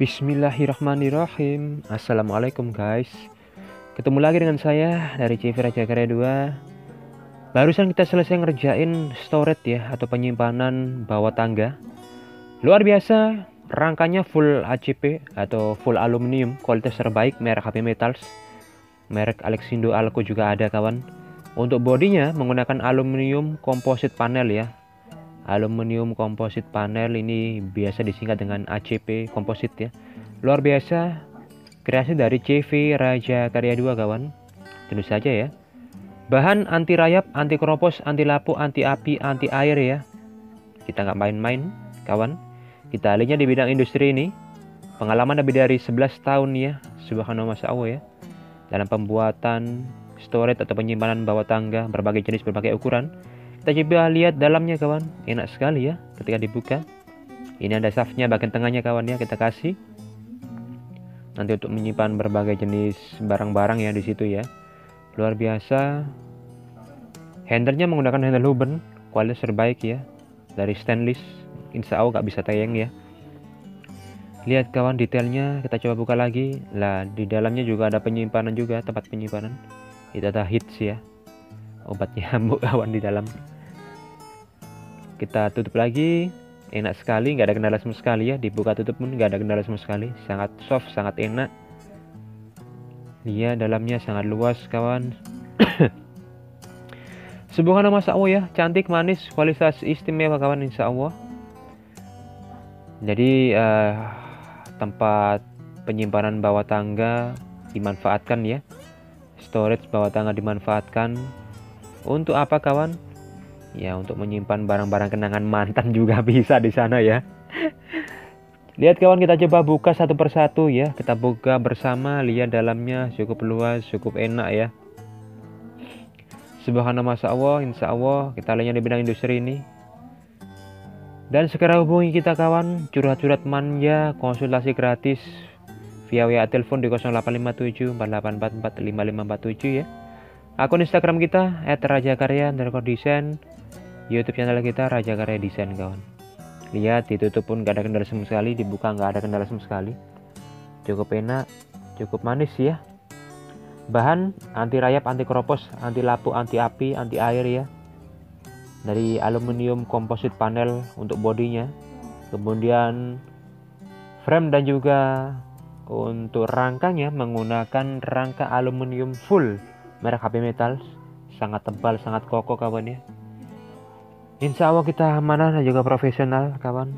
Bismillahirrahmanirrahim. Assalamualaikum guys. Ketemu lagi dengan saya dari CV Raja Karya 2 Barusan kita selesai ngerjain storage ya Atau penyimpanan bawah tangga. Luar biasa Rangkanya full ACP Atau full aluminium Kualitas terbaik merek HP Metals. Merek Alexindo Alco juga ada kawan. Untuk bodinya menggunakan aluminium composite panel ya aluminium composite panel ini biasa disingkat dengan ACP composite ya. Luar biasa kreasi dari CV Raja Karya 2 kawan. Tentu saja ya. Bahan anti rayap anti keropos anti lapu anti api anti air ya. Kita nggak main-main kawan. Kita alihnya di bidang industri ini. Pengalaman lebih dari 11 tahun ya subhanallah masya Allah ya. Dalam pembuatan storage atau penyimpanan bawah tangga berbagai jenis berbagai ukuran kita coba lihat dalamnya kawan, enak sekali ya ketika dibuka. Ini ada shaftnya bagian tengahnya kawan ya, kita kasih. Nanti untuk menyimpan berbagai jenis barang-barang ya di situ ya. Luar biasa. Handlernya menggunakan handle Huben, kualitas terbaik ya. Dari stainless, insya Allah gak bisa tayang ya. Lihat kawan detailnya, kita coba buka lagi. Lah di dalamnya juga ada penyimpanan juga, tempat penyimpanan. Itu ada hits ya obat nyamuk kawan di dalam kita tutup lagi. Enak sekali nggak ada kendala sama sekali ya. Dibuka tutup pun nggak ada kendala sama sekali. Sangat soft sangat enak. Dia dalamnya sangat luas kawan. Subhanallah Masya Allah ya. Cantik manis kualitas istimewa kawan Insya Allah. Jadi uh, tempat penyimpanan bawah tangga dimanfaatkan ya. Storage bawah tangga dimanfaatkan. Untuk apa kawan ya untuk menyimpan barang-barang kenangan mantan juga bisa di sana ya. Lihat kawan kita coba buka satu persatu ya. Kita buka bersama lihat dalamnya. Cukup luas cukup enak ya. Subhanallah Masya Allah Insya Allah kita lihatnya di bidang industri ini. Dan segera hubungi kita kawan. Curhat-curhat manja konsultasi gratis via WA telepon di 0857 4844 5547 ya. Akun Instagram kita @rajakarya underscore desain YouTube channel kita Raja Karya Desain kawan. Lihat ditutup pun gak ada kendala sama sekali, dibuka nggak ada kendala sama sekali. Cukup enak, cukup manis ya. Bahan anti rayap, anti keropos, anti lapu, anti api, anti air ya. Dari aluminium composite panel untuk bodinya. Kemudian frame dan juga untuk rangkanya menggunakan rangka aluminium full merek HP Metals sangat tebal sangat kokoh kawan ya Insya Allah kita dan juga profesional kawan.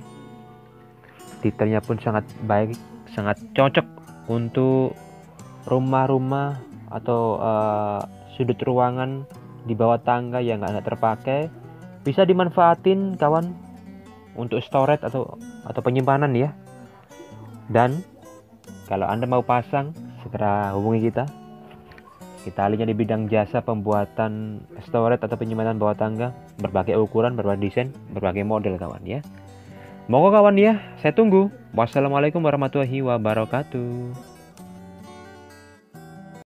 Detailnya pun sangat baik sangat cocok untuk rumah-rumah atau uh, sudut ruangan di bawah tangga yang nggak terpakai. Bisa dimanfaatin kawan untuk storage atau atau penyimpanan ya. Dan kalau anda mau pasang segera hubungi kita kita alihnya di bidang jasa pembuatan storage atau penyimpanan bawah tangga, berbagai ukuran, berbagai desain, berbagai model kawan ya. Monggo kawan ya, saya tunggu. Wassalamualaikum warahmatullahi wabarakatuh.